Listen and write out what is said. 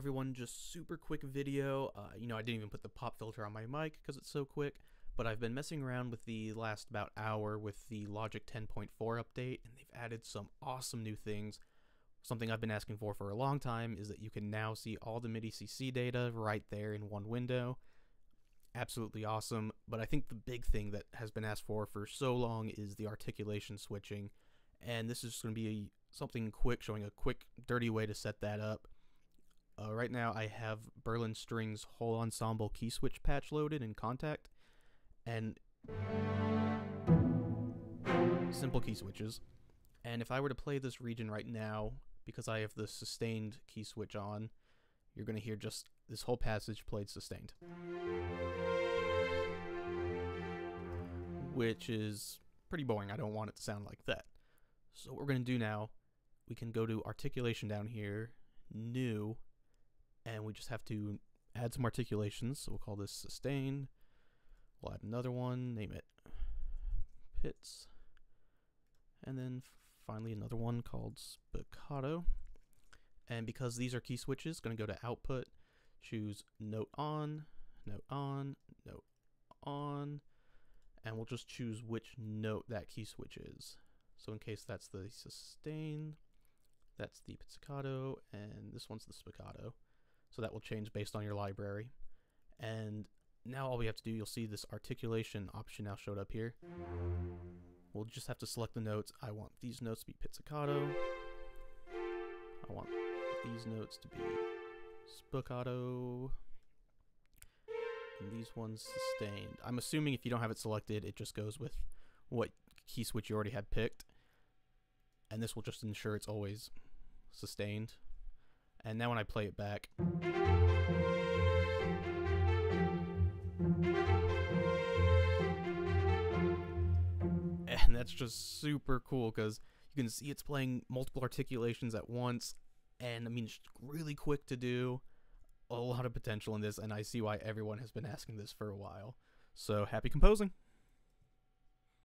everyone, just super quick video. Uh, you know, I didn't even put the pop filter on my mic because it's so quick, but I've been messing around with the last about hour with the Logic 10.4 update, and they've added some awesome new things. Something I've been asking for for a long time is that you can now see all the MIDI CC data right there in one window. Absolutely awesome, but I think the big thing that has been asked for for so long is the articulation switching, and this is going to be a, something quick, showing a quick, dirty way to set that up. Uh, right now, I have Berlin Strings whole ensemble key switch patch loaded in Kontakt, and simple key switches. And if I were to play this region right now, because I have the sustained key switch on, you're going to hear just this whole passage played sustained. Which is pretty boring. I don't want it to sound like that. So what we're going to do now, we can go to articulation down here, new, and we just have to add some articulations. So we'll call this sustain. We'll add another one, name it pizz. And then finally another one called spiccato. And because these are key switches, going to go to output, choose note on, note on, note on, and we'll just choose which note that key switch is. So in case that's the sustain, that's the pizzicato, and this one's the spiccato. So that will change based on your library. And now all we have to do, you'll see this articulation option now showed up here. We'll just have to select the notes. I want these notes to be pizzicato. I want these notes to be spiccato. And these ones sustained. I'm assuming if you don't have it selected, it just goes with what key switch you already had picked. And this will just ensure it's always sustained. And now when I play it back, and that's just super cool because you can see it's playing multiple articulations at once, and I mean, it's really quick to do. A lot of potential in this, and I see why everyone has been asking this for a while. So happy composing!